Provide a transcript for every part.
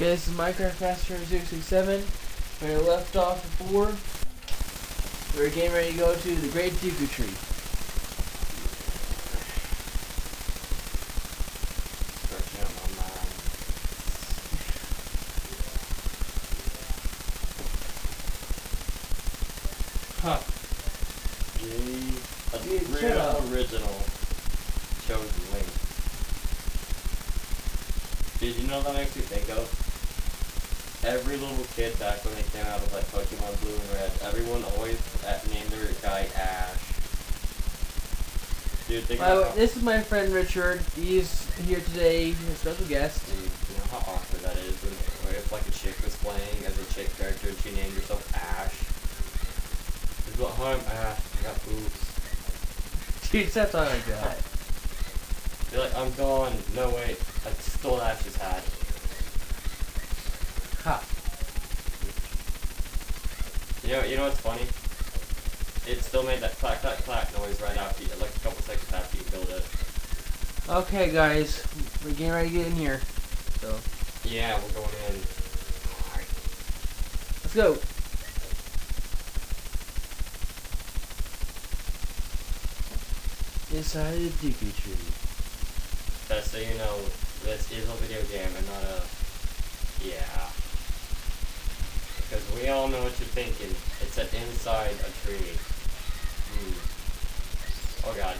Okay, this is Minecraft Master 067. Where I left off before. We're getting ready to go to the Great Deku Tree. Stretching out my mind. Huh. Yay. A Dude, real original chosen link. Did you know that makes me think of? Every little kid back when they came out of like Pokemon Blue and Red, everyone always uh, named their guy Ash. Dude, think way, about this is my friend Richard. He's here today. He's a special guest. dude, you know how awkward that is when, if like a chick was playing as a chick character and she named herself Ash. It's like, hi, I'm Ash. I got boobs. Dude, stop talking like that. You're like, I'm gone. No, wait. I stole Ash's hat. Ha. You know, you know what's funny? It still made that clack, clack, clack noise right after you, like a couple seconds after you killed it. Okay, guys. We're getting ready to get in here. So, Yeah, we're going in. Alright. Let's go. Inside the Deku Tree. Just so you know, this is a video game and not a. Yeah. Because we all know what you're thinking. It's an inside a tree. Hmm. Oh god.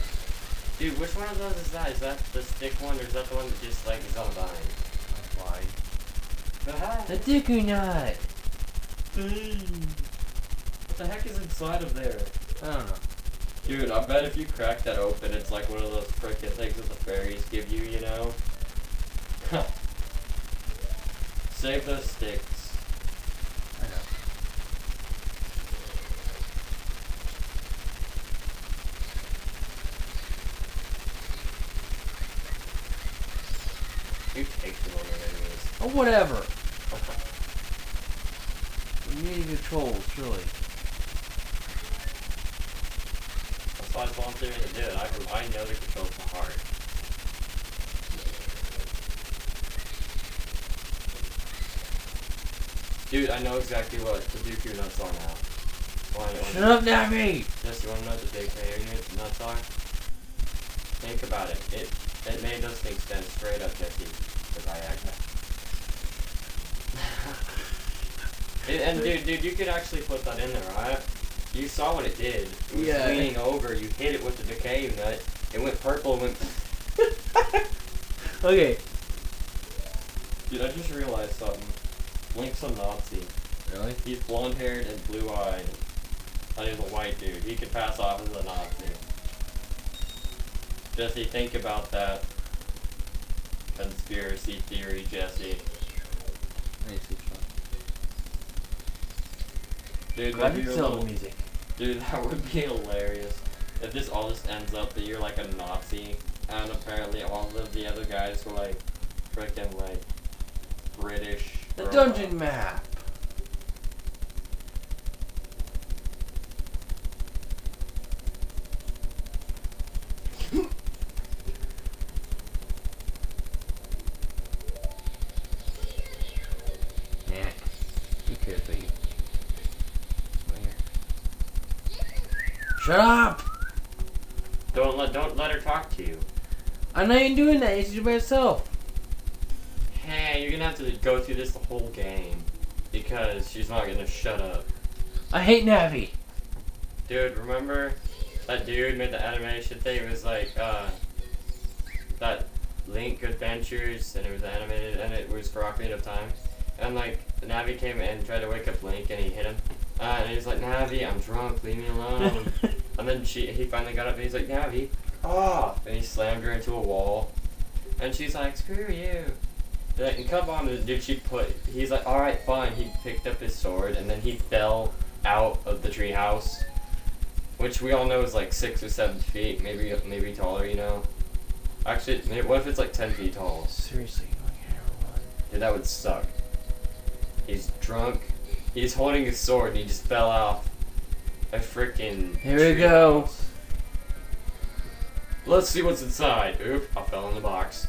Dude, which one of those is that? Is that the stick one or is that the one that just like is on a vine? Why? The heck? The Deku Nut. What the heck is inside of there? I don't know. Dude, I bet if you crack that open, it's like one of those frickin' things that the fairies give you, you know? Save those sticks. I know. You take them on your enemies. Oh, whatever. We need controls, surely. That's why I was volunteering to do it. I, I know the controls by heart. Dude, I know exactly what the Deku nuts are now. Why Shut up, Navi! Just you wanna know what the big nuts nuts are? Think about it. It it made those things stand straight up, Jesse. The Viagra. It- and dude, dude, you could actually put that in there, right? You saw what it did. It was Yeah. leaning over. You hit it with the Deku nut. It went purple. and Went. Okay. Dude, I just realized something. Link's a Nazi. Really? He's blonde haired and blue eyed. And he's a white dude. He could pass off as a Nazi. Jesse, think about that. Conspiracy theory, Jesse. I need to switch Dude, on. that'd be sell little, music. dude, that would be hilarious. If this all just ends up that you're like a Nazi, and apparently all of the other guys were like, freaking like, British. The dungeon map. Yeah. You could, but you. Shut up! Don't let don't let her talk to you. I know you're doing that. You should do it by yourself. Hey, you're gonna have to go through this the whole game because she's not gonna shut up. I hate Navi. Dude, remember that dude made the animation thing? It was like uh, that Link Adventures, and it was animated, and it was for Ocarina of Time. And like Navi came in and tried to wake up Link, and he hit him. Uh, and he's like, Navi, I'm drunk, leave me alone. and then she, he finally got up, and he's like, Navi, off, and he slammed her into a wall. And she's like, screw you. And like, come on, dude. She put. He's like, all right, fine. He picked up his sword, and then he fell out of the treehouse, which we all know is like six or seven feet, maybe maybe taller. You know. Actually, what if it's like ten feet tall? Seriously, Dude, that would suck. He's drunk. He's holding his sword, and he just fell off a freaking. Here we go. Let's see what's inside. Oop! I fell in the box.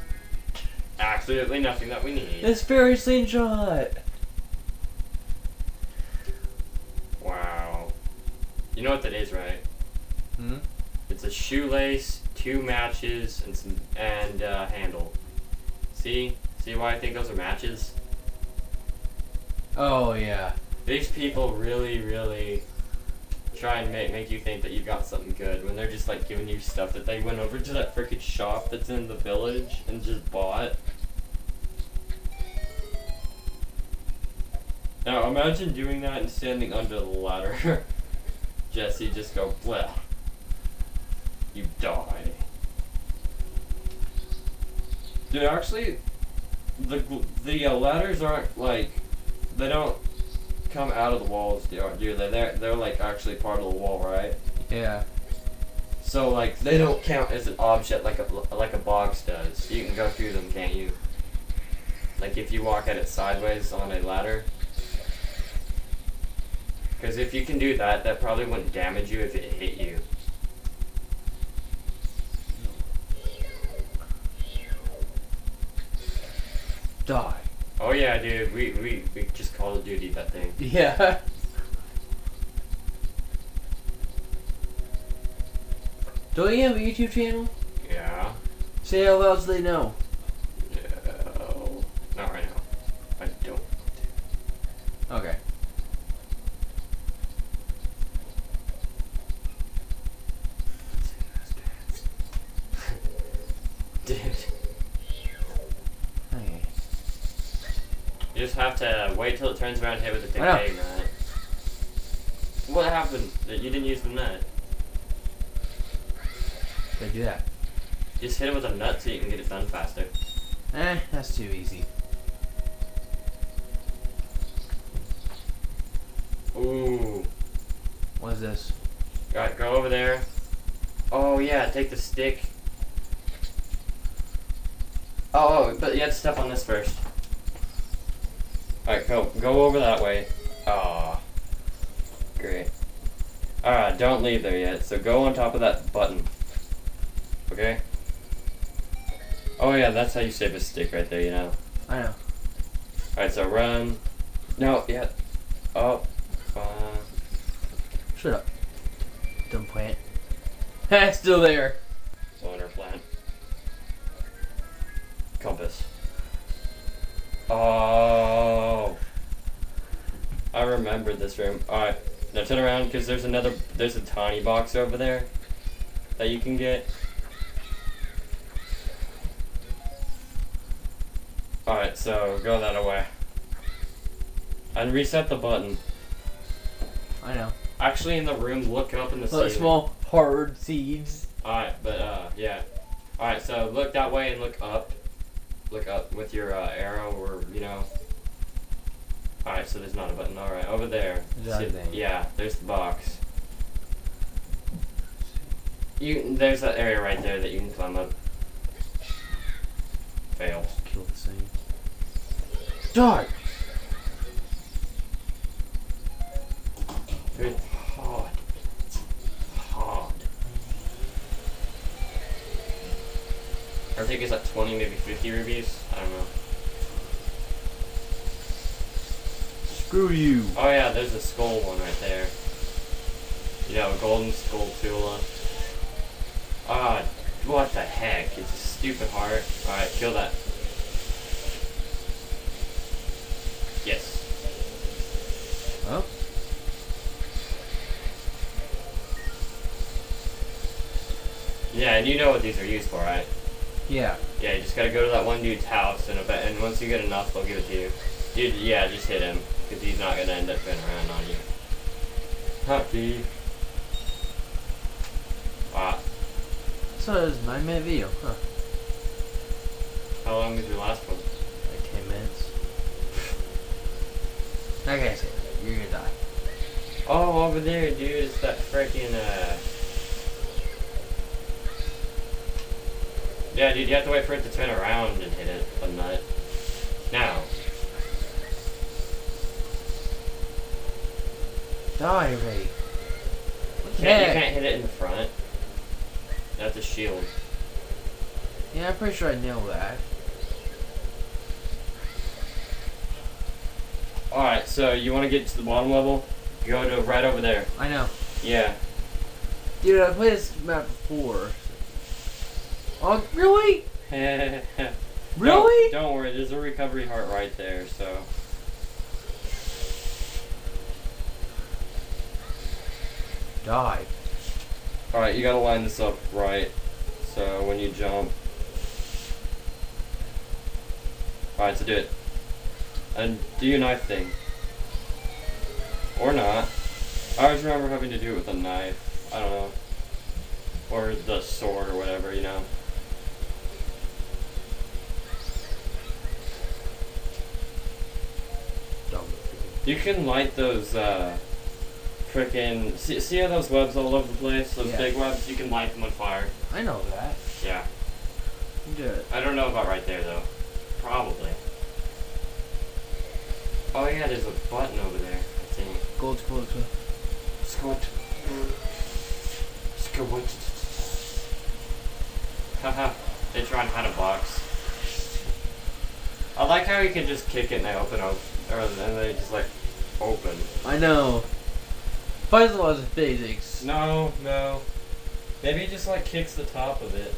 absolutely nothing that we need. It's fairy slingshot. Wow. You know what that is, right? Hmm. It's a shoelace, two matches, and some and uh, handle. See, see why I think those are matches? Oh yeah. These people really, really try and make make you think that you got something good when they're just like giving you stuff that they went over to that freaking shop that's in the village and just bought. Now imagine doing that and standing under the ladder. Jesse, just go bleh. You die. Dude, actually, the the uh, ladders aren't like they don't come out of the walls, do do they? They're they're like actually part of the wall, right? Yeah. So like they don't count as an object like a like a box does. You can go through them, can't you? Like if you walk at it sideways on a ladder. Because if you can do that, that probably wouldn't damage you if it hit you. Die. Oh yeah, dude, we we, we just Call of Duty that thing. Yeah. Do you have a YouTube channel? Yeah. Say how loud so they know. No. Not right now. I don't. Okay. Dude. Okay. You just have to wait till it turns around hit with I know. decay. What happened? That you didn't use the nut. They do that. Just hit it with a nut so you can get it done faster. Eh, that's too easy. Ooh. What is this? Alright, go over there. Oh yeah, take the stick. Oh, oh, but you have to step on this first. Go go over that way. Ah. Great. Alright, don't leave there yet. So go on top of that button. Okay? Oh yeah, that's how you save a stick right there, you know. I know. Alright, so run. No, yeah. Oh. Uh, Shut up. Dumb plant. Ha, still there. Cylinder plant. Compass. Oh. I remember this room. Alright. Now turn around because there's another, there's a tiny box over there that you can get. Alright, so go that way. And reset the button. I know. Actually, in the room, look up in the Look, small hard seeds. Alright, but uh, yeah. Alright, so look that way and look up. Look up with your uh, arrow or, you know. Alright, so there's not a button. Alright, over there. See- yeah, there's the box. You There's that area right there that you can climb up. Fail. Kill the thing. Die! Good. Hard. Hard. I think it's like 20, maybe 50 rubies. I don't know. Screw you. Oh yeah, there's a skull one right there. You know, a golden skull Tula. Ah, what the heck? It's a stupid heart. Alright, kill that. Yes. Oh? Yeah, and you know what these are used for, right? Yeah. Yeah, you just gotta go to that one dude's house, and, and once you get enough, they'll give it to you. Dude, yeah, just hit him, because he's not gonna end up going around on you. Happy. Wow. So it was a nine minute video, huh? How long was your last one? Like ten minutes. Okay, so you're gonna die. Oh, over there, dude, it's that freaking, uh... Yeah, dude, you have to wait for it to turn around and hit it, a not Now. Die already. Yeah. You can't hit it in the front. That's a shield. Yeah, I'm pretty sure I nailed that. Alright, so you want to get to the bottom level? Go to right over there. I know. Yeah. Dude, I played this map before. Oh, really? really? Don't worry, there's a recovery heart right there, so. Die. Alright, you gotta line this up right. So when you jump. Alright, so do it. And do your knife thing. Or not. I always remember having to do it with a knife. I don't know. Or the sword or whatever, you know. You can light those, uh, frickin' see, see how those webs all over the place? Those Yeah. big webs? You can light them on fire. I know that. Yeah. Do it. I don't know about right there, though. Probably. Oh, yeah, there's a button over there, I think. Gold, gold. Squat. Squat. Haha, they tried how to hide a box. I like how you can just kick it and they open up, or and they just like open. I know. Puzzle was physics. No, no. Maybe he just like kicks the top of it.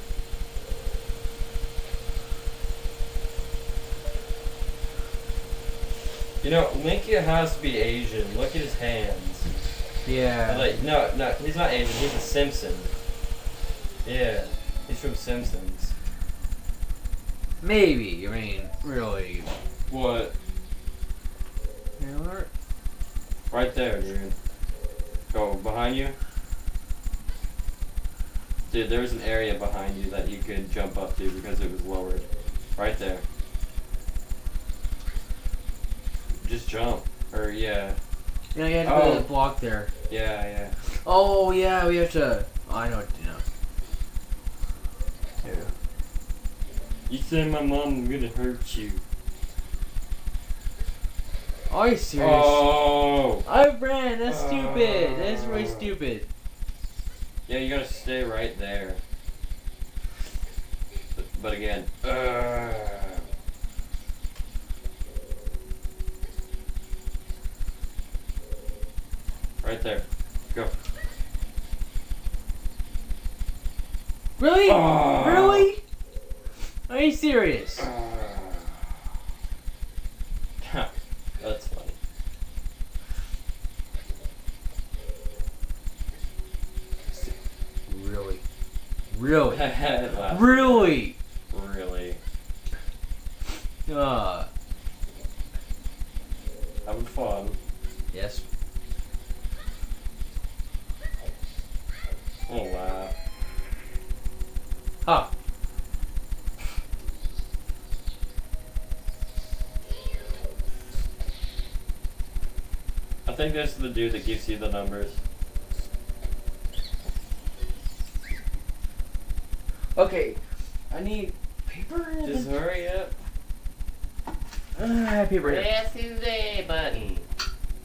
You know, Linky has to be Asian. Look at his hands. Yeah. Like, no, no, he's not Asian. He's a Simpson. Yeah, he's from Simpsons. Maybe. I mean, really. What? Right there, dude. Go behind you. Dude, there's an area behind you that you could jump up to because it was lowered. Right there. Just jump. Or yeah. You know, you have to Oh. put a block there. Yeah, yeah. Oh, yeah, we have to. Oh, I know what to do now. Yeah. You said my mom I'm gonna hurt you. Are you serious? Oh! I ran. That's uh. stupid. That's really Oh. stupid. Yeah, you gotta stay right there. But, but again, uh, right there. Go. Really? Oh. Really? Are you serious? Ah. Think this is the dude that gives you the numbers. Okay. I need paper. Just hurry up. I have paper here. Press the A button.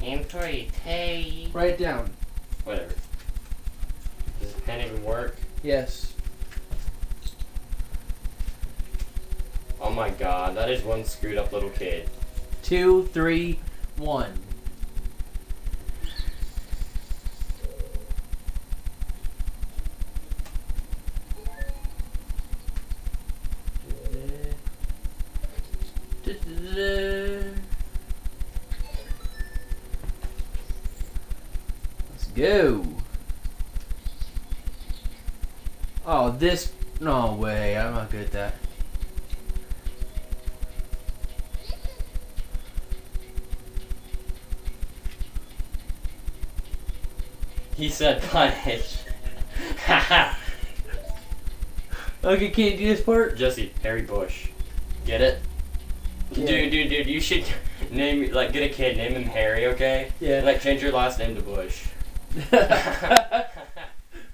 And three, two. Write it down. Whatever. Does this pen even work? Yes. Oh my god, that is one screwed up little kid. Two, three, one. Let's go. Oh, this. No way. I'm not good at that. He said punish. Haha. Okay, can you do this part? Jesse, Harry Bush. Get it? Yeah. Dude, dude, dude, you should name like get a kid, name him Harry, okay? Yeah. Like change your last name to Bush.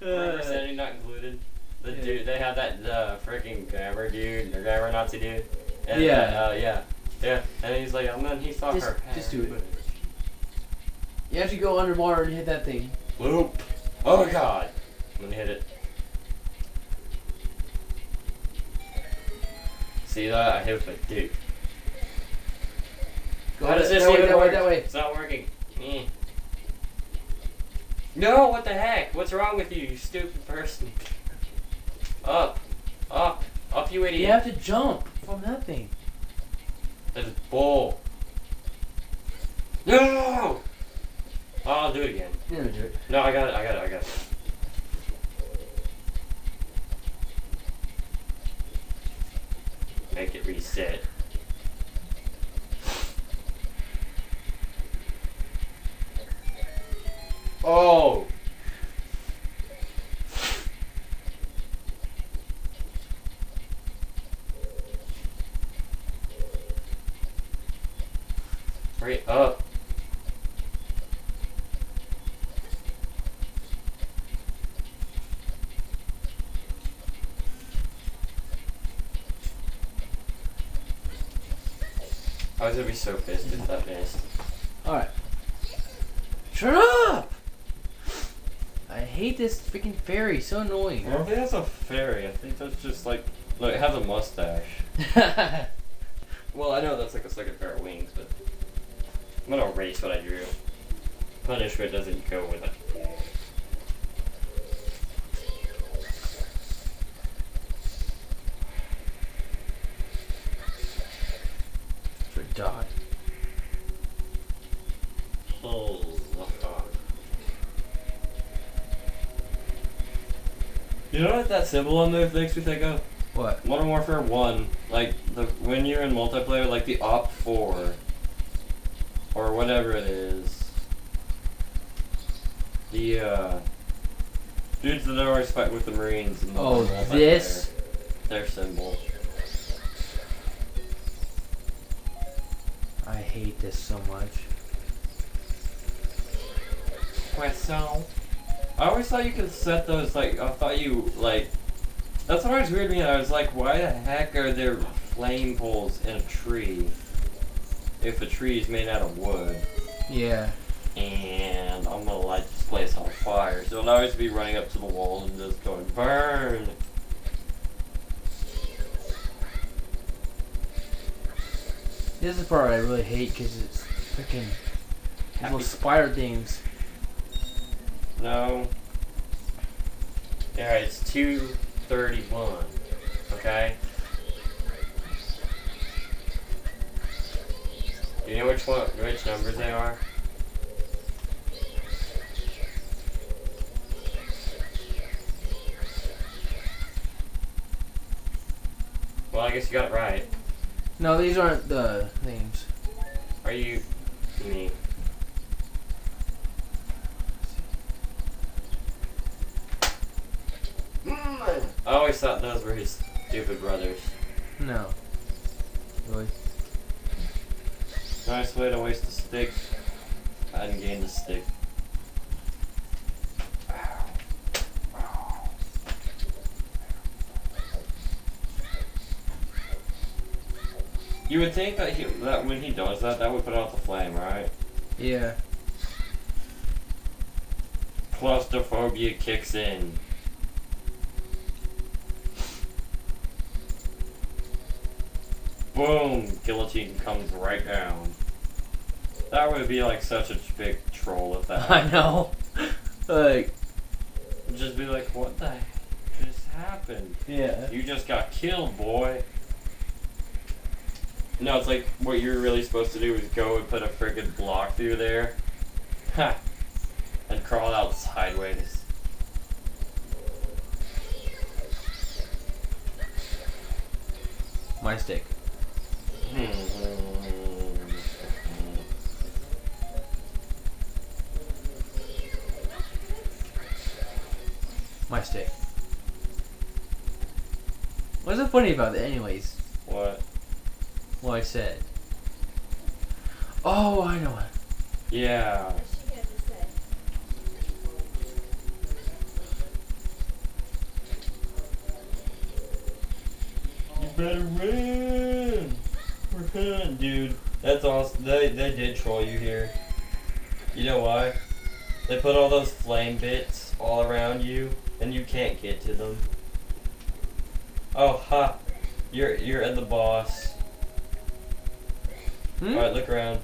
Remember Sandy not included? The Yeah. dude, they had that uh, freaking grammar dude, or grammar Nazi dude. And, Yeah. Uh, uh, yeah. Yeah. And he's like, oh man, he saw Just- her. just do it. You have to go underwater and hit that thing. Loop. Oh my god. I'm gonna hit it. See that? I hit it with my dick. Go How does this that way, even that way, work? that way. It's not working. Eh. No, what the heck? What's wrong with you, you stupid person? Up, up, up, you idiot. You have to jump from that thing. There's bull. No! Oh, I'll do it again. Never do it. No, I got it, I got it, I got it. Make it reset. Oh! Hurry up. I was gonna be so pissed if that missed. Alright. Shut up! I hate this freaking fairy. So annoying. I don't think that's a fairy. I think that's just like, look, it has a mustache. Well, I know that's like a second pair of wings, but I'm gonna erase what I drew. Punishment doesn't go with it. For dog. Oh, fuck. You know what that symbol on there makes me think of? What? Modern Warfare 1, like the when you're in multiplayer, like the OpFor or whatever it is. The uh dudes that always fight with the Marines in Oh, Modern Multiplayer, this? their symbol. I hate this so much. Croissant. I always thought you could set those like I thought you like that's what always weirded me. I was like, why the heck are there flame poles in a tree if a tree is made out of wood? Yeah. And I'm gonna light this place on fire. So I'll always be running up to the wall and just going, burn! This is the part I really hate because it's freaking little spider things. No. Yeah, it's too 31, okay? Do you know which one, which numbers they are? Well, I guess you got it right. No, these aren't the names. Are you... me? I always thought those were his stupid brothers. No. Really? Nice way to waste a stick and gain the stick. You would think that he, that when he does that, that would put out the flame, right? Yeah. Claustrophobia kicks in. Boom! Guillotine comes right down. That would be like such a big troll if that. I know. like, Just be like, what the heck just happened? yeah. You just got killed, boy. No, it's like what you're really supposed to do is go and put a friggin' block through there. Ha! And crawl out sideways. My stick. Funny about it, anyways? What? What I said. Oh, I know it. Yeah. You better run! Run, dude. That's awesome. They, they did troll you here. You know why? They put all those flame bits all around you, and you can't get to them. Oh, ha! You're you're at the boss. Hmm? All right, look around.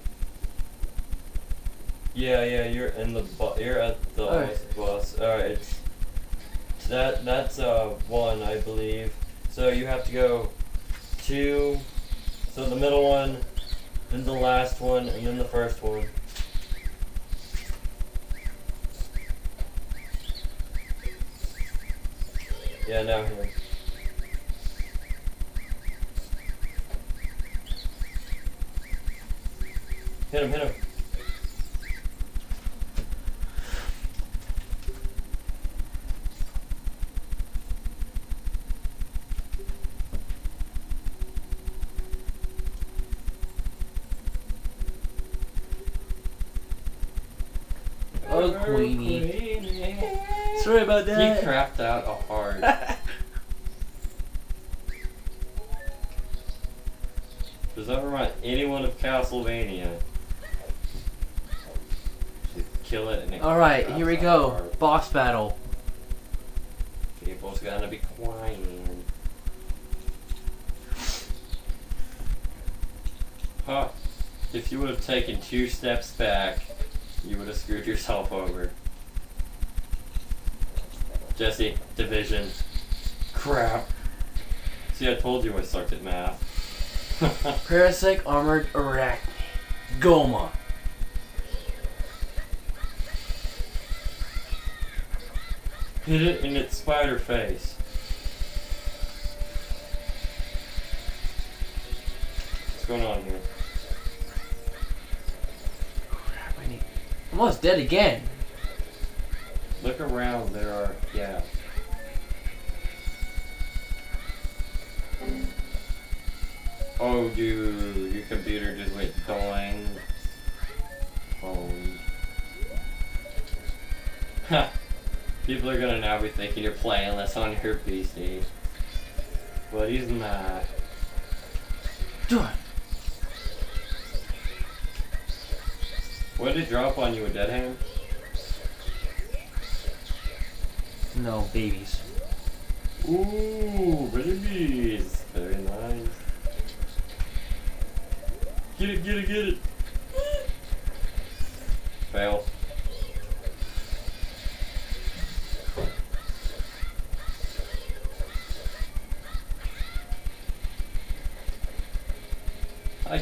Yeah, yeah, you're in the you're at the Alright. almost bus. All right, it's that that's uh one, I believe. So you have to go two. So the middle one, then the last one, and then the first one. Yeah, now here. Hit him, hit him. Oh, Queenie. Sorry about that. He that. crapped out a hard. Does that remind anyone of Castlevania? You kill it and it All right, craps here we go. hard. Boss battle. People's gonna be crying. Huh. If you would have taken two steps back, you would have screwed yourself over. Jesse, division. Crap. See, I told you I sucked at math. Parasitic armored arachnid. Gohma. Hit it in its spider face. What's going on here? Crap, I need. I'm almost dead again. Look around, there are, yeah. Oh, dude, your computer just went doing. Holy. People are gonna now be thinking you're playing this on your PC. But he's not. Done. What did it drop on you, a dead hand? No, babies. Ooh, babies. Very nice. Get it, get it, get it. Fail.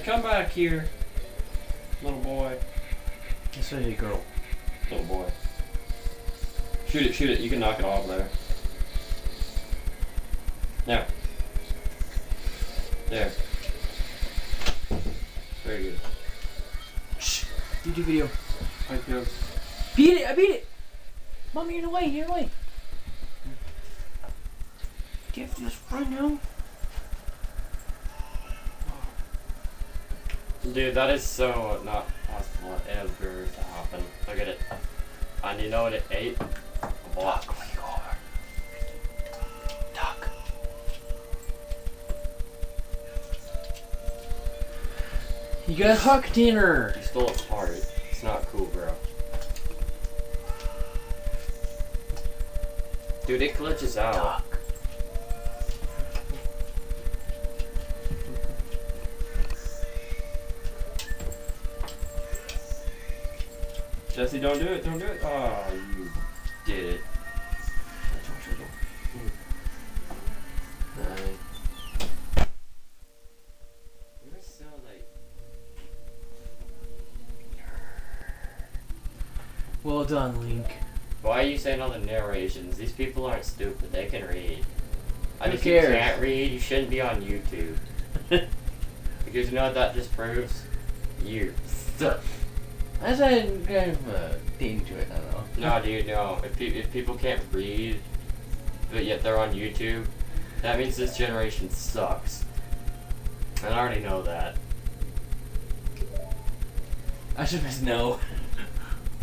Come back here, little boy. This is a girl. Little boy. Shoot it, shoot it. You can knock it off there. Now. There. Very good. Shh. YouTube video. Thank you. Beat it! I beat it! Mommy, you're in the way, you're in the way. Do you have to just run now? Dude, that is so not possible ever to happen. Look at it. And you know what it ate? A block. Duck, you? Duck. You got a hawk dinner. You stole its heart. It's not cool, bro. Dude, it glitches out. Duck. Jesse, don't do it, don't do it. Oh, you did it. Nine. You're so like. Well done, Link. Why are you saying all the narrations? These people aren't stupid. They can read. And Who if cares? you can't read, you shouldn't be on YouTube. Because you know what that just proves? You suck. I said kind of to it, I don't know. No, dude, no. If, pe- if people can't read, but yet they're on YouTube, that means this generation sucks. And I already know that. I should miss no.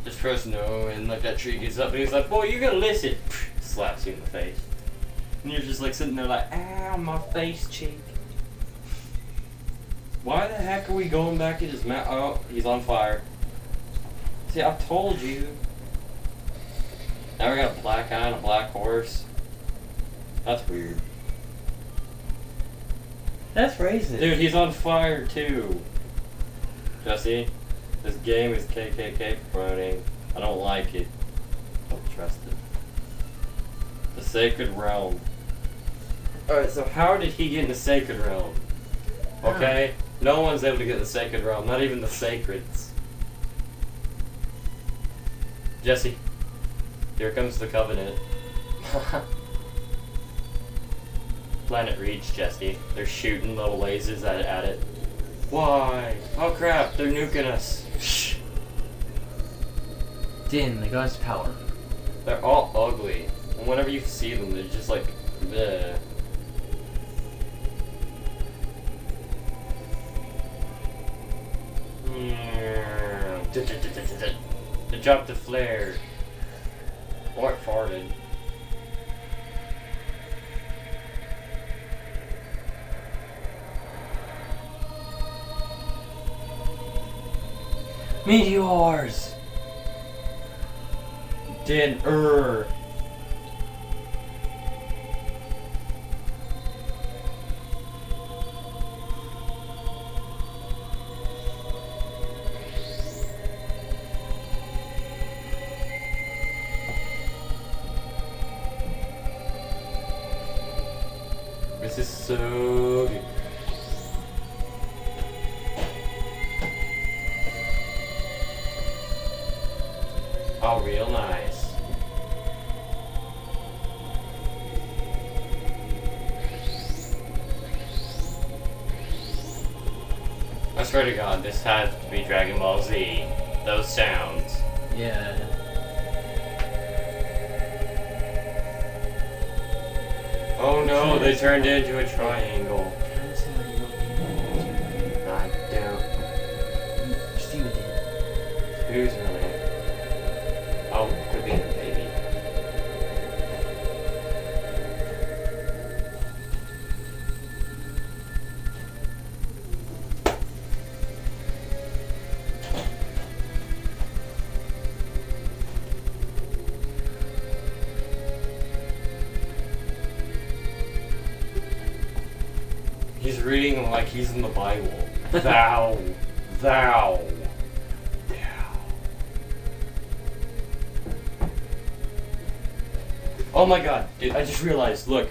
Just press no, and like that tree gets up, and he's like, "Boy, you gotta listen." Slaps you in the face, and you're just like sitting there like, "Ow, my face cheek." Why the heck are we going back to his mouth? Oh, he's on fire. See, I told you. Now we got a black eye and a black horse. That's weird. That's racist. Dude, he's on fire too. Jesse, this game is KKK promoting. I don't like it. Don't trust it. The Sacred Realm. Alright, so how did he get in the Sacred Realm? Okay? No one's able to get the Sacred Realm, not even the Sacreds. Jesse, here comes the Covenant. Planet Reach, Jesse. They're shooting little lasers at, at it. Why? Oh crap, they're nuking us. Shh. Din, the god's power. They're all ugly. And whenever you see them, they're just like, bleh. They dropped the flare. Or it farted. Meteors! Din er. Oh, real nice. I swear to God, this had to be Dragon Ball Z. Those sounds. Yeah. Oh no, they turned into a triangle. He's in the Bible. Thou, thou, thou. Oh my god, dude, I just realized, look.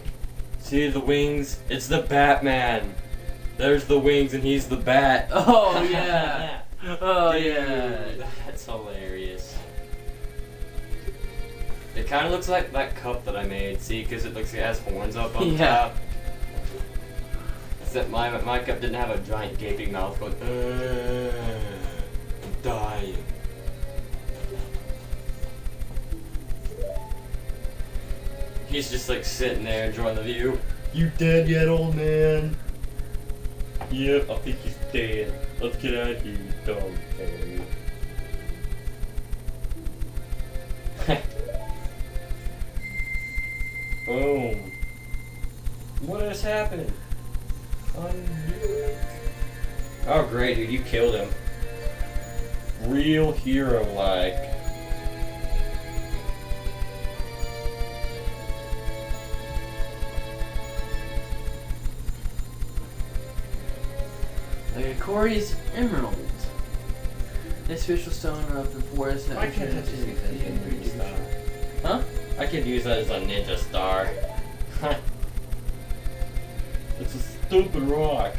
See the wings? It's the Batman. There's the wings and he's the bat. Oh, yeah. Oh, Dude, yeah. That's hilarious. It kind of looks like that cup that I made, see, because it looks like it has horns up on the Yeah. top. Except my, my cup didn't have a giant gaping mouth going, "Uh, I'm dying. He's just like sitting there enjoying the view. You dead yet, old man? Yep, I think he's dead. Let's get out of here, you dog. Boom. What has happened? Undo. Oh great, dude, you killed him. Real hero-like. Like a Kokiri's Emerald. This special stone of the forest that Why can't I returns just to use that the as a producer. star? Huh? I could use that as a ninja star. it's a stupid rock.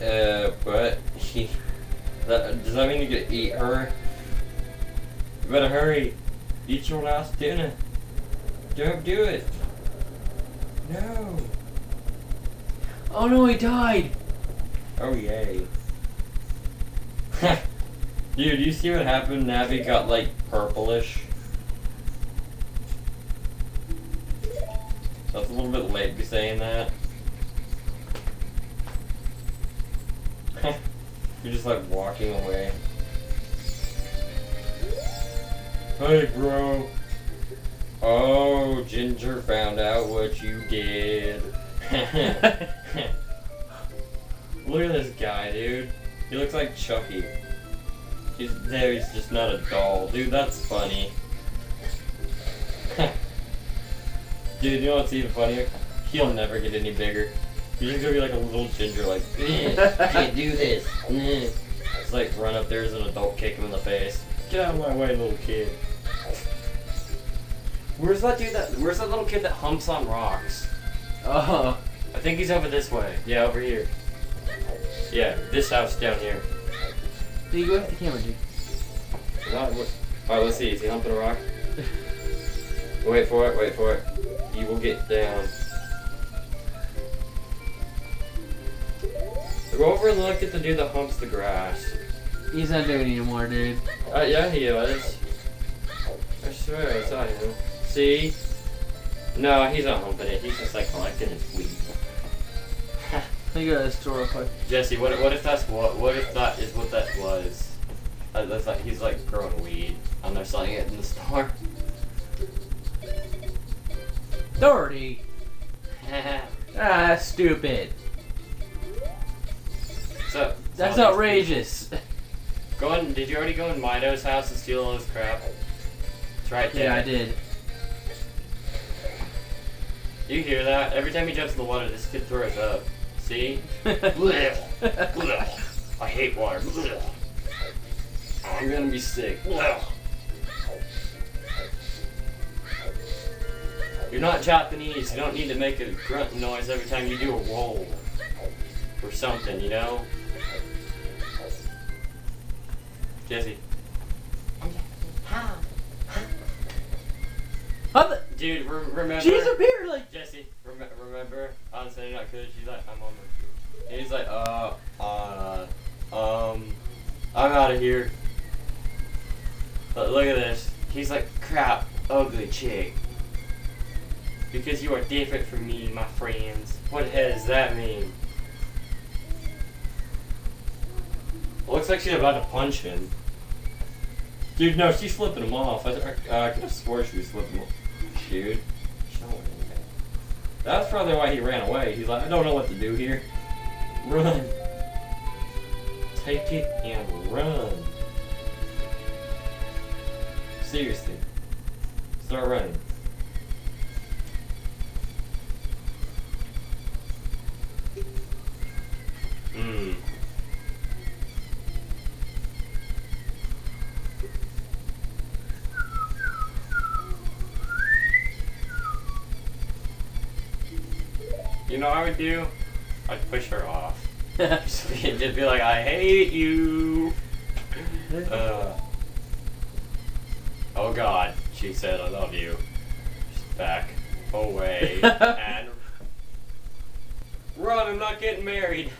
Uh, but he. That, does that mean you get to eat her? You better hurry. Eat your last dinner. Don't do it. No. Oh no, he died! Oh yay. Dude, you see what happened? Navi got like purplish. That's a little bit late to be saying that. You're just like walking away. Hey, bro. Oh, Ginger found out what you did. Look at this guy, dude. He looks like Chucky. He's there, he's just not a doll. Dude, that's funny. Dude, you know what's even funnier? He'll never get any bigger. He's just gonna be like a little ginger, like, "Eh, can't do this. Eh." It's like run up there as an adult, kick him in the face. Get out of my way, little kid. Where's that dude that? Where's that little kid that humps on rocks? Oh. I think he's over this way. Yeah, over here. Yeah, this house down here. Do you go ahead the camera, dude. Alright, let's see. Is he humping a rock? wait for it, wait for it. He will get down. Go over and look at the dude that humps the grass. He's not doing it anymore, dude. Uh, yeah, he was. I swear I saw him. See? No, he's not humping it. He's just like collecting his weed. Let me go to the store real quick. Jesse, what, what if that's what? What if that is what that was? Uh, that's like he's like growing weed and they're selling it in the store. Doherty! Ah, that's stupid. so That's outrageous. Go in. Did you already go in Mido's house and steal all his crap? It's right there. Yeah, I did. You hear that? Every time he jumps in the water, this kid throws up. See? Blech. Blech. I hate water. Blech. I'm gonna be sick. Blech. You're not Japanese. You don't need to make a grunt noise every time you do a roll. Or something, you know? Jesse. How the? Dude, re- remember. She's a beer like. Jesse, rem- remember on Sunday Night Good? She's like, I'm on my. And he's like, uh, uh, um, I'm out of here. But look at this. He's like, crap, ugly chick. Because you are different from me, my friends. What the hell does that mean? Looks like she's about to punch him. Dude, no, she's flipping him off. I, I, I could have swore she was flipping him off. Dude. That's probably why he ran away. He's like, I don't know what to do here. Run. Take it and run. Seriously. Start running. Hmm. You know what I would do? I'd push her off. Just be, just be like, I hate you. Uh, oh God, she said, I love you. She's back away and run. I'm not getting married.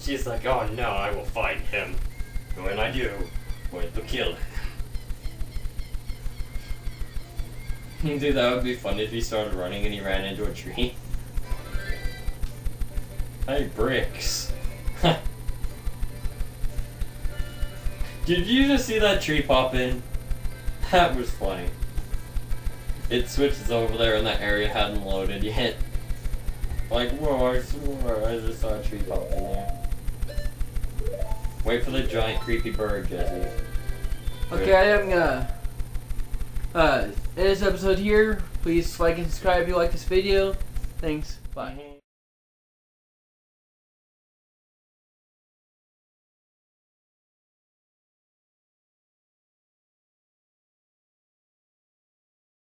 She's like, oh no, I will find him. When I do, I'm going to kill him. Dude, that would be fun if he started running and he ran into a tree. Hey, bricks. Did you just see that tree pop in? That was funny. It switches over there and that area hadn't loaded yet. Like, whoa, I I just saw a tree pop in there. Wait for the giant creepy bird, Jesse. Okay, I am gonna uh this episode here. Please like and subscribe if you like this video. Thanks. Bye. Mm-hmm.